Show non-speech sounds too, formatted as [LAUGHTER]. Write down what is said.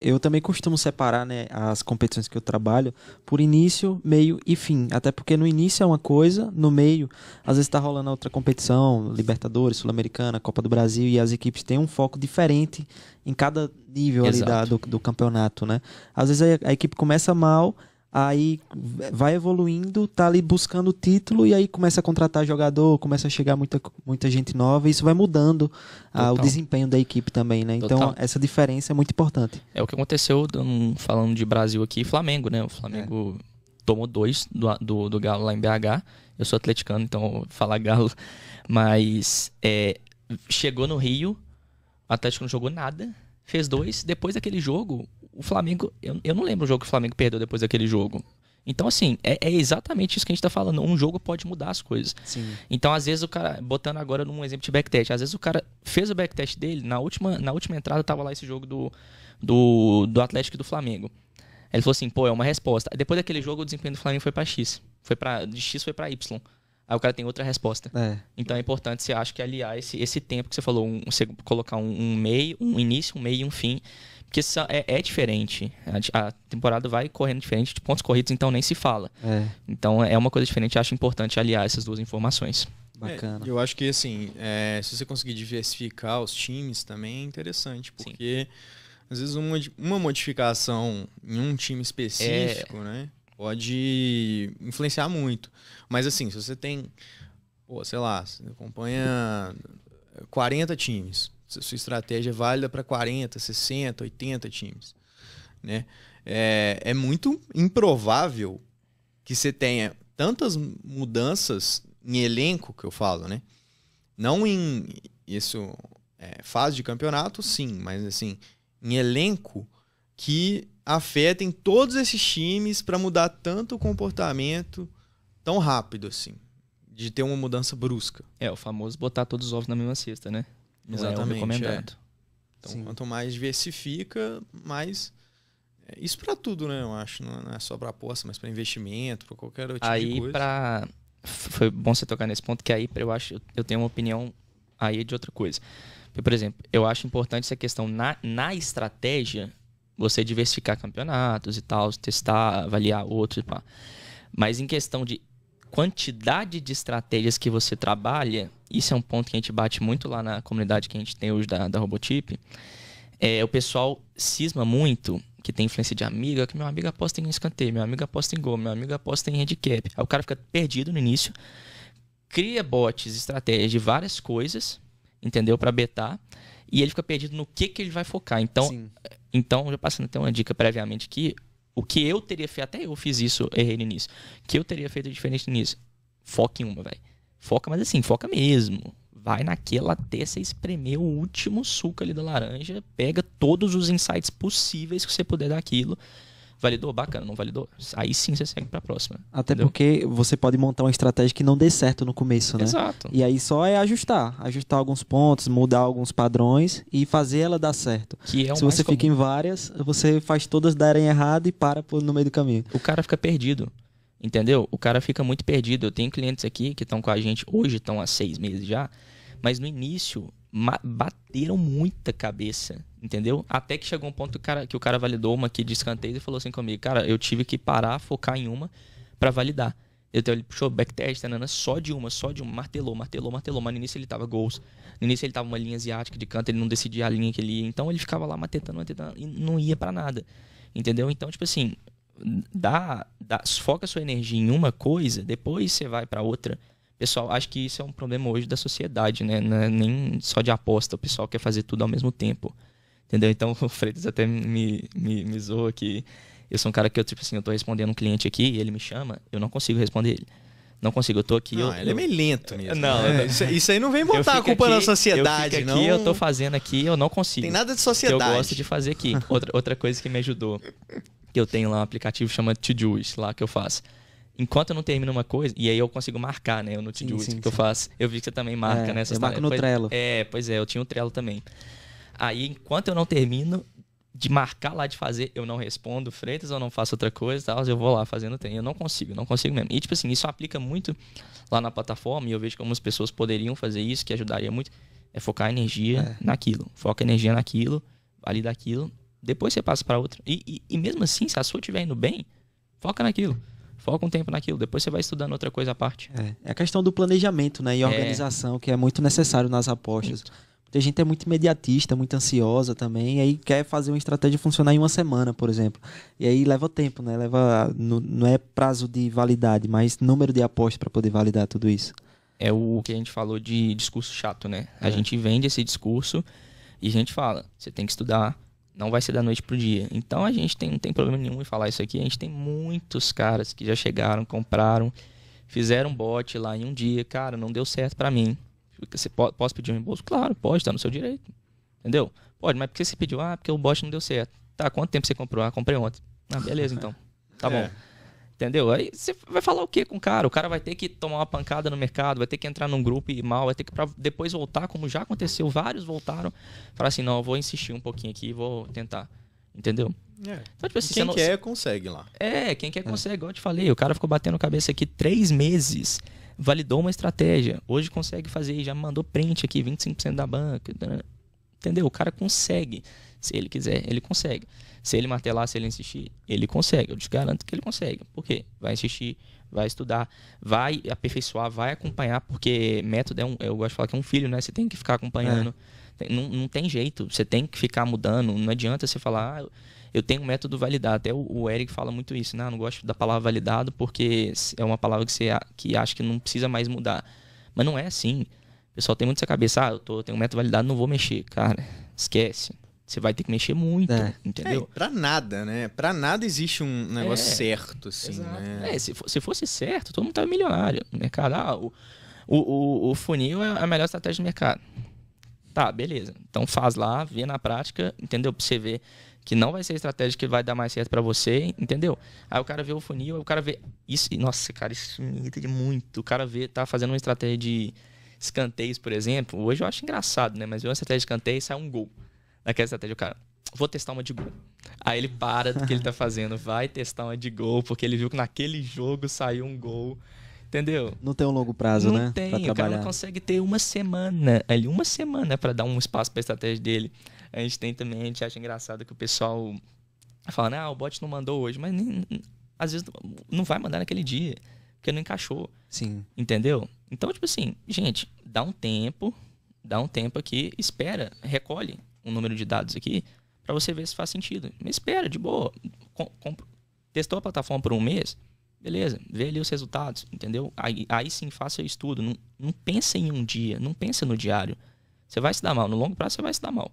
eu também costumo separar né, as competições que eu trabalho por início, meio e fim. Até porque no início é uma coisa, no meio, às vezes está rolando outra competição, Libertadores, Sul-Americana, Copa do Brasil, e as equipes têm um foco diferente em cada nível ali da, do, do, campeonato. Né? Às vezes a, a equipe começa mal, aí vai evoluindo, tá ali buscando o título e aí começa a contratar jogador, começa a chegar muita, muita gente nova e isso vai mudando ah, o desempenho da equipe também, né? Então Total. essa diferença é muito importante. É o que aconteceu falando de Brasil aqui, Flamengo, né? O Flamengo é. tomou dois do, do, do, Galo lá em BH. Eu sou atleticano, então falar Galo, mas é, chegou no Rio, o Atlético não jogou nada, fez dois. Depois daquele jogo, o Flamengo. Eu, eu não lembro o jogo que o Flamengo perdeu depois daquele jogo. Então, assim, é, é, exatamente isso que a gente tá falando. Um jogo pode mudar as coisas. Sim. Então, às vezes, o cara, botando agora num exemplo de backtest, às vezes o cara fez o backtest dele, na última, na última entrada tava lá esse jogo do, do, do Atlético e do Flamengo. Ele falou assim, pô, é uma resposta. Depois daquele jogo, o desempenho do Flamengo foi para X. Foi para de X foi para Y. Aí o cara tem outra resposta. É. Então é importante você acha que aliar esse, esse tempo que você falou, um, você colocar um, um meio, um início, um meio e um fim porque é, é diferente. A, a, temporada vai correndo diferente de pontos corridos, então nem se fala. É. Então é uma coisa diferente. Acho importante aliar essas duas informações. Bacana. É, eu acho que assim, é, se você conseguir diversificar os times também é interessante, porque Sim. às vezes uma, uma modificação em um time específico, é. né, pode influenciar muito. Mas assim, se você tem, pô, sei lá, você acompanha 40 times sua estratégia é válida para 40, 60, 80 times. Né? É, é muito improvável que você tenha tantas mudanças em elenco, que eu falo, né? Não em isso é, fase de campeonato, sim, mas assim, em elenco que afetem todos esses times para mudar tanto o comportamento tão rápido assim, de ter uma mudança brusca. É, o famoso botar todos os ovos na mesma cesta, né? Não Exatamente, é o recomendado. É. Então, Sim. quanto mais diversifica, mais. É isso para tudo, né? Eu acho. Não é só para aposta, mas para investimento, para qualquer outro aí, tipo de coisa. Pra... Foi bom você tocar nesse ponto, que aí eu acho. Eu tenho uma opinião aí de outra coisa. Por exemplo, eu acho importante essa questão na, na estratégia, você diversificar campeonatos e tal, testar, avaliar outros pá. Mas em questão de quantidade de estratégias que você trabalha, isso é um ponto que a gente bate muito lá na comunidade que a gente tem hoje da, da Robotip. É, o pessoal cisma muito que tem influência de amiga, que meu amigo aposta em escanteio, meu amigo aposta em gol, meu amigo aposta em handicap. Aí o cara fica perdido no início, cria bots, estratégias de várias coisas, entendeu? Para betar, e ele fica perdido no que, que ele vai focar. Então, então já passando até uma dica previamente aqui, o que eu teria feito, até eu fiz isso, errei no início. O que eu teria feito diferente nisso? Foca em uma, velho. Foca, mas assim, foca mesmo. Vai naquela até você espremer o último suco ali da laranja, pega todos os insights possíveis que você puder daquilo Validou? Bacana, não validou? Aí sim você segue pra próxima. Até entendeu? porque você pode montar uma estratégia que não dê certo no começo, né? Exato. E aí só é ajustar. Ajustar alguns pontos, mudar alguns padrões e fazer ela dar certo. Que é Se você fica em várias, você faz todas darem errado e para no meio do caminho. O cara fica perdido. Entendeu? O cara fica muito perdido. Eu tenho clientes aqui que estão com a gente, hoje estão há seis meses já, mas no início bateram muita cabeça, entendeu? Até que chegou um ponto que o cara, que o cara validou uma aqui de escanteio e falou assim comigo, cara, eu tive que parar, focar em uma para validar. Então ele puxou backtest, tanana, só de uma, só de uma, martelou, martelou, martelou, mas no início ele tava gols. No início ele tava uma linha asiática de canto, ele não decidia a linha que ele ia. Então ele ficava lá matetando, matetando e não ia para nada. Entendeu? Então, tipo assim, dá, dá, foca sua energia em uma coisa, depois você vai para outra Pessoal, acho que isso é um problema hoje da sociedade, né? Não é nem só de aposta. O pessoal quer fazer tudo ao mesmo tempo. Entendeu? Então [LAUGHS] o Freitas até me, me, me zoa que eu sou um cara que eu, tipo assim, eu tô respondendo um cliente aqui e ele me chama, eu não consigo responder ele. Não consigo, eu tô aqui. Não, eu, ele é eu... é meio lento nisso. Não, né? isso, isso, aí não vem botar a culpa aqui, na sociedade, eu não. Aqui, eu tô fazendo aqui, eu não consigo. Tem nada de sociedade. Eu gosto de fazer aqui. outra, outra coisa que me ajudou, que eu tenho lá um aplicativo chamado Todoist, lá que eu faço enquanto eu não termino uma coisa, e aí eu consigo marcar, né? Eu no to que eu faço. Eu vi que você também marca, é, né? Eu marco no pois, Trello. É, pois é, eu tinha um Trello também. Aí, enquanto eu não termino de marcar lá de fazer, eu não respondo Freitas, eu não faço outra coisa, tal, eu vou lá fazendo tem. Eu não consigo, não consigo mesmo. E tipo assim, isso aplica muito lá na plataforma, e eu vejo que algumas pessoas poderiam fazer isso, que ajudaria muito, é focar a energia é. naquilo. Foca a energia naquilo, ali daquilo, Depois você passa para outra. E, e, e, mesmo assim, se a sua estiver indo bem, foca naquilo. Foca um tempo naquilo. Depois você vai estudando outra coisa à parte. É, é a questão do planejamento né? e é. organização, que é muito necessário nas apostas. Muita gente é muito imediatista, muito ansiosa também, e aí quer fazer uma estratégia funcionar em uma semana, por exemplo. E aí leva tempo, né? Leva. Não é prazo de validade, mas número de apostas para poder validar tudo isso. É o que a gente falou de discurso chato, né? É. A gente vende esse discurso e a gente fala: você tem que estudar, não vai ser da noite pro dia. Então a gente tem, não tem problema nenhum em falar isso aqui. A gente tem muitos caras que já chegaram, compraram, fizeram bot lá em um dia. Cara, não deu certo para mim. Você pode, posso pedir um reembolso? Claro, pode, tá no seu direito. Entendeu? Pode, mas por que você pediu? Ah, porque o bot não deu certo. Tá, quanto tempo você comprou? Ah, comprei ontem. Ah, beleza [LAUGHS] então. Tá é. Entendeu? Aí você vai falar o que com o cara? O cara vai ter que tomar uma pancada no mercado, vai ter que entrar num grupo e mal, vai ter que pra depois voltar, como já aconteceu, vários voltaram. Falar assim, não, eu vou insistir um pouquinho aqui e vou tentar. Entendeu? É. Então, tipo assim, quem não... quer, consegue lá. É, quem quer, é. consegue. Igual eu te falei, o cara ficou batendo cabeça aqui três meses validou uma estratégia. Hoje consegue fazer, já mandou print aqui, 25% da banca. Entendeu? O cara consegue. Se ele quiser, ele consegue. Se ele martelar, se ele insistir, ele consegue. Eu te garanto que ele consegue. Por quê? Vai insistir, vai estudar, vai aperfeiçoar, vai acompanhar, porque método é um, eu gosto de falar que é um filho, né? Você tem que ficar acompanhando. É. Não, não tem jeito, você tem que ficar mudando. Não adianta você falar, ah, eu tenho um método validado. Até o, o Eric fala muito isso, né? Eu não gosto da palavra validado porque é uma palavra que você que acha que não precisa mais mudar. Mas não é assim. O pessoal tem muito essa cabeça, ah, eu tô, tenho um método validado, não vou mexer. Cara, esquece. Você vai ter que mexer muito, é. entendeu? É, pra nada, né? Pra nada existe um negócio é, certo, assim, exato. né? É, se, se fosse certo, todo mundo tava milionário no mercado. Ah, o, o, o, funil é a melhor estratégia do mercado. Tá, beleza. Então faz lá, vê na prática, entendeu? Pra você ver que não vai ser a estratégia que vai dar mais certo para você, entendeu? Aí o cara vê o funil, aí o cara vê. Isso, nossa, cara, isso me irrita de muito. O cara vê, tá fazendo uma estratégia de escanteios, por exemplo. Hoje eu acho engraçado, né? Mas vê uma estratégia de escanteio e sai um gol. Naquela estratégia, o cara, vou testar uma de gol. Aí ele para do que ele tá [LAUGHS] fazendo, vai testar uma de gol, porque ele viu que naquele jogo saiu um gol. Entendeu? Não tem um longo prazo, não né? Não tem, o cara não consegue ter uma semana ali, uma semana para dar um espaço para estratégia dele. A gente tem também, a gente acha engraçado que o pessoal fala, ah, o bot não mandou hoje, mas nem, às vezes não vai mandar naquele dia, porque não encaixou. Sim. Entendeu? Então, tipo assim, gente, dá um tempo, dá um tempo aqui, espera, recolhe um número de dados aqui para você ver se faz sentido. Mas espera, de boa. Com, testou a plataforma por um mês, beleza, vê ali os resultados, entendeu? Aí, aí sim faça o estudo. Não, não pensa em um dia, não pensa no diário. Você vai se dar mal. No longo prazo você vai se dar mal.